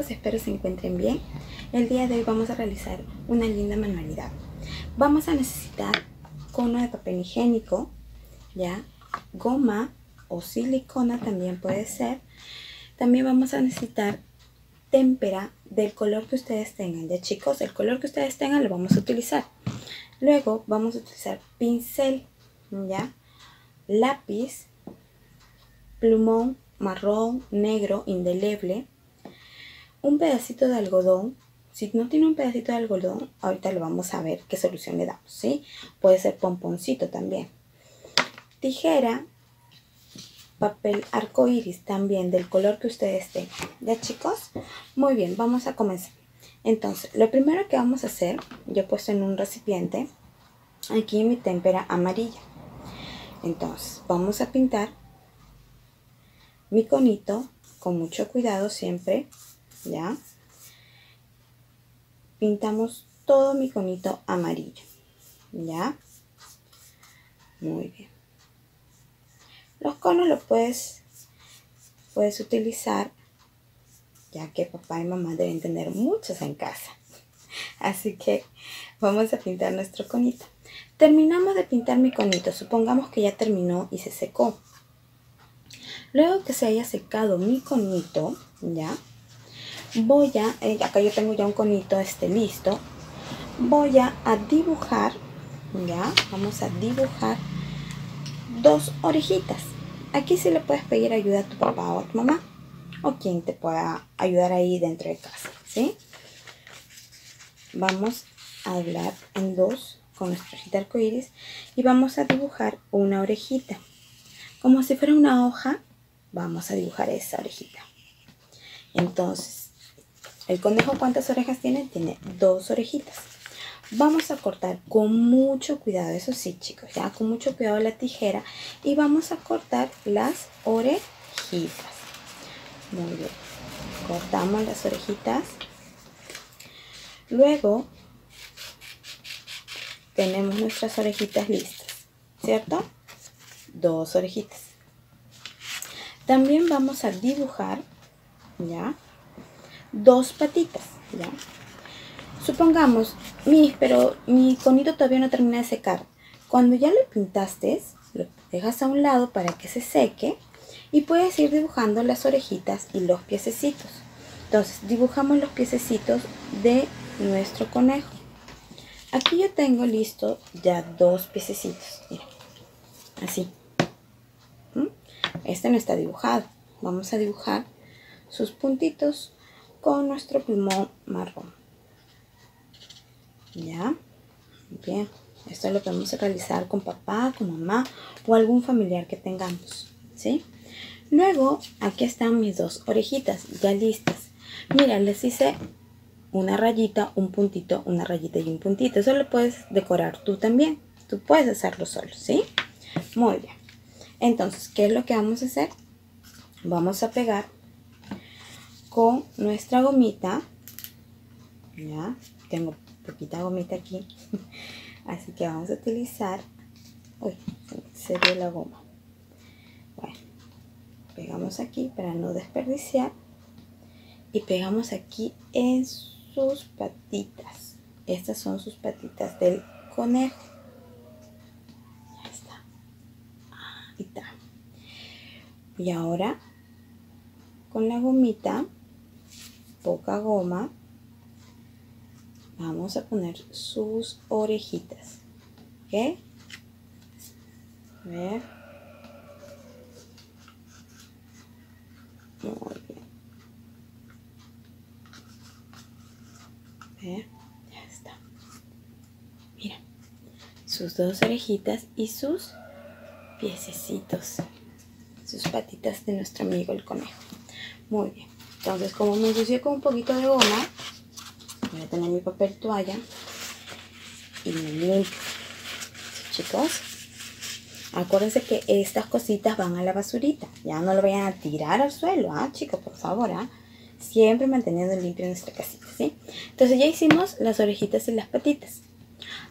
Espero se encuentren bien. El día de hoy vamos a realizar una linda manualidad. Vamos a necesitar cono de papel higiénico, ya, goma o silicona también puede ser. También vamos a necesitar témpera del color que ustedes tengan. Ya chicos, el color que ustedes tengan lo vamos a utilizar. Luego vamos a utilizar pincel, ya, lápiz, plumón marrón, negro, indeleble, un pedacito de algodón. Si no tiene un pedacito de algodón, ahorita lo vamos a ver qué solución le damos, ¿sí? Puede ser pomponcito también. Tijera, papel arco iris también del color que ustedes tengan. ¿Ya chicos? Muy bien, vamos a comenzar. Entonces, lo primero que vamos a hacer, yo he puesto en un recipiente, aquí mi témpera amarilla. Entonces, vamos a pintar mi conito con mucho cuidado siempre, ¿ya? Pintamos todo mi conito amarillo, ¿ya? Muy bien. Los conos los puedes, puedes utilizar, ya que papá y mamá deben tener muchos en casa. Así que vamos a pintar nuestro conito. Terminamos de pintar mi conito. Supongamos que ya terminó y se secó. Luego que se haya secado mi conito, ya, voy a, eh, acá yo tengo ya un conito este listo, voy a, dibujar, ya, vamos a dibujar dos orejitas. Aquí sí le puedes pedir ayuda a tu papá o a tu mamá, o quien te pueda ayudar ahí dentro de casa, ¿sí? Vamos a hablar en dos con nuestra hojita arcoíris y vamos a dibujar una orejita. Como si fuera una hoja, vamos a dibujar esa orejita. Entonces, ¿el conejo cuántas orejas tiene? Tiene dos orejitas. Vamos a cortar con mucho cuidado, eso sí chicos, ya con mucho cuidado la tijera y vamos a cortar las orejitas. Muy bien, cortamos las orejitas. Luego tenemos nuestras orejitas listas, ¿cierto? Dos orejitas. También vamos a dibujar, ¿ya? Dos patitas, ¿ya? Supongamos, mi, pero mi conito todavía no termina de secar. Cuando ya lo pintaste, lo dejas a un lado para que se seque y puedes ir dibujando las orejitas y los piececitos. Entonces, dibujamos los piececitos de nuestro conejo. Aquí yo tengo listo ya dos piececitos, mira, así. Este no está dibujado. Vamos a dibujar sus puntitos con nuestro plumón marrón. ¿Ya? Bien. Esto lo podemos realizar con papá, con mamá o algún familiar que tengamos. ¿Sí? Luego, aquí están mis dos orejitas ya listas. Mira, les hice una rayita, un puntito, una rayita y un puntito. Eso lo puedes decorar tú también. Tú puedes hacerlo solo, ¿sí? Muy bien. Entonces, ¿qué es lo que vamos a hacer? Vamos a pegar con nuestra gomita. Ya, tengo poquita gomita aquí. Así que vamos a utilizar... Uy, se dio la goma. Bueno, pegamos aquí para no desperdiciar. Y pegamos aquí en sus patitas. Estas son sus patitas del conejo. Y ahora con la gomita, poca goma, vamos a poner sus orejitas. ¿Ok? A ver. Muy bien. ver, Ya está. Mira. Sus dos orejitas y sus piececitos sus patitas de nuestro amigo el conejo. Muy bien. Entonces, como me ensucié con un poquito de goma, voy a tener mi papel toalla y me limpio. chicos, acuérdense que estas cositas van a la basurita. Ya no lo vayan a tirar al suelo, ¿ah, chicos? Por favor, ¿ah? Siempre manteniendo limpio nuestra casita, ¿sí? Entonces ya hicimos las orejitas y las patitas.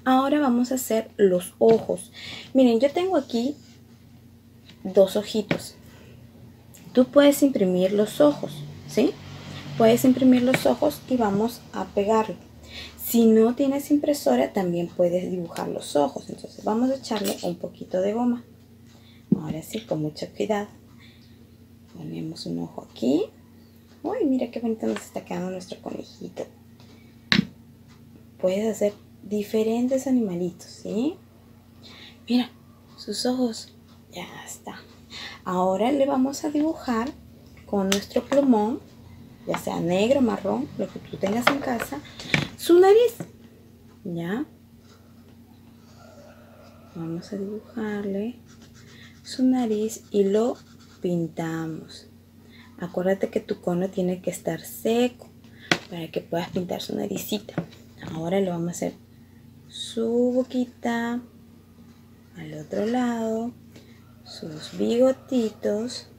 Ahora vamos a hacer los ojos. Miren, yo tengo aquí dos ojitos. Tú puedes imprimir los ojos, ¿sí? puedes imprimir los ojos y vamos a pegarlo. Si no tienes impresora, también puedes dibujar los ojos. Entonces vamos a echarle un poquito de goma. Ahora sí, con mucho cuidado. Ponemos un ojo aquí. Uy, mira qué bonito nos está quedando nuestro conejito. Puedes hacer diferentes animalitos, ¿sí? Mira, sus ojos. Ya está. Ahora le vamos a dibujar con nuestro plumón, ya sea negro, marrón, lo que tú tengas en casa, su nariz. ¿Ya? Vamos a dibujarle su nariz y lo pintamos. Acuérdate que tu cono tiene que estar seco para que puedas pintar su naricita. Ahora le vamos a hacer su boquita al otro lado, sus bigotitos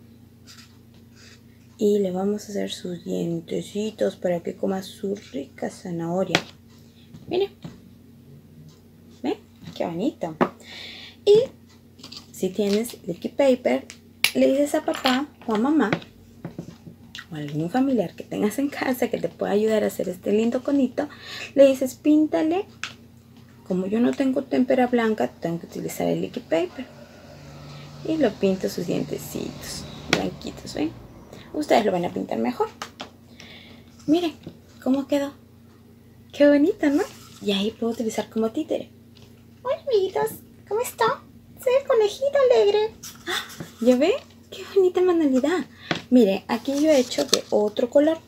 y le vamos a hacer sus dientecitos para que coma su rica zanahoria. Mire, ¿Ven? Qué bonito. Y si tienes liquid paper, le dices a papá o a mamá o a algún familiar que tengas en casa que te pueda ayudar a hacer este lindo conito, le dices píntale. Como yo no tengo témpera blanca, tengo que utilizar el liquid paper. Y lo pinto sus dientecitos blanquitos, ¿ven? Ustedes lo van a pintar mejor. Miren cómo quedó. Qué bonito, ¿no? Y ahí puedo utilizar como títere. Hola, amiguitos. ¿Cómo está? Soy el conejito alegre. ¡Ah! ¿Ya ve? Qué bonita manualidad. Mire, aquí yo he hecho de otro color.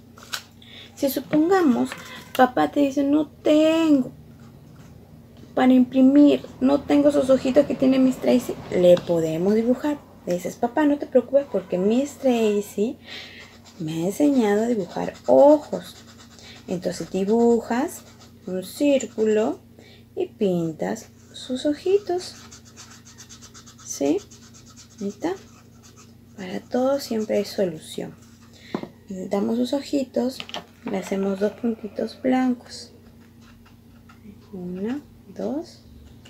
Si supongamos, papá te dice, no tengo para imprimir, no tengo esos ojitos que tiene Miss Tracy, le podemos dibujar dices, papá, no te preocupes porque Miss Tracy me ha enseñado a dibujar ojos. Entonces dibujas un círculo y pintas sus ojitos. ¿Sí? Ahí. Para todo siempre hay solución. Damos sus ojitos, le hacemos dos puntitos blancos. Uno, dos,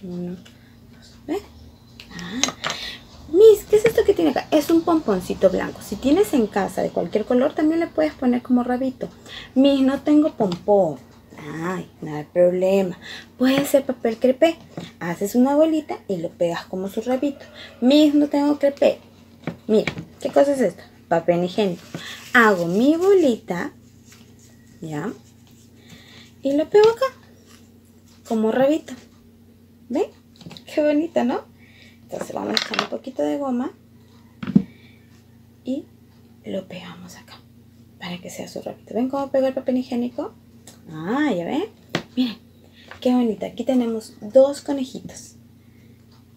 uno, dos. ¿Ves? Ah, Miss, ¿qué es que tiene acá? Es un pomponcito blanco. Si tienes en casa de cualquier color, también le puedes poner como rabito. Miss, no tengo pompón. Ay, no hay problema. Puede ser papel crepé. Haces una bolita y lo pegas como su rabito. Miss, no tengo crepé. Mira, ¿qué cosa es esto? Papel higiénico. Hago mi bolita, ¿ya? Y lo pego acá, como rabito. ¿Ven? Qué bonita, ¿no? Entonces vamos a echar un poquito de goma lo pegamos acá para que sea su rápido. ¿Ven cómo pego el papel higiénico? Ah, ya ven. Miren, qué bonita. Aquí tenemos dos conejitos.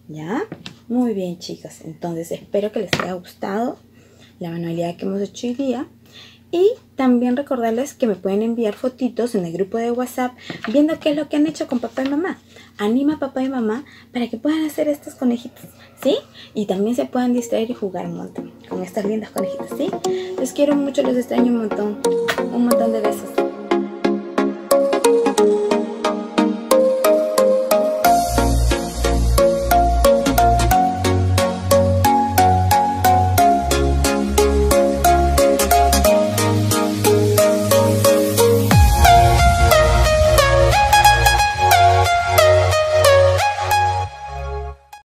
¿Ya? Muy bien, chicas. Entonces espero que les haya gustado la manualidad que hemos hecho hoy día. Y también recordarles que me pueden enviar fotitos en el grupo de WhatsApp viendo qué es lo que han hecho con papá y mamá. Anima a papá y mamá para que puedan hacer estos conejitos, ¿sí? Y también se puedan distraer y jugar un montón con estas lindas conejitas, ¿sí? Los quiero mucho, los extraño un montón. Un montón de besos.